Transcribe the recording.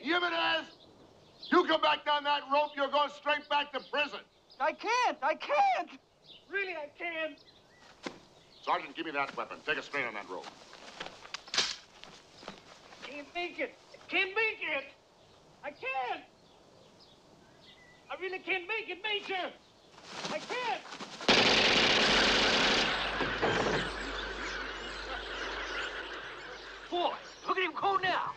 Jimenez, you come back down that rope, you're going straight back to prison. I can't. I can't. Really, I can't. Sergeant, give me that weapon. Take a strain on that rope. Can't make it. Can't make it. I can't. I really can't make it, Major. I can't. Boy, look at him go now.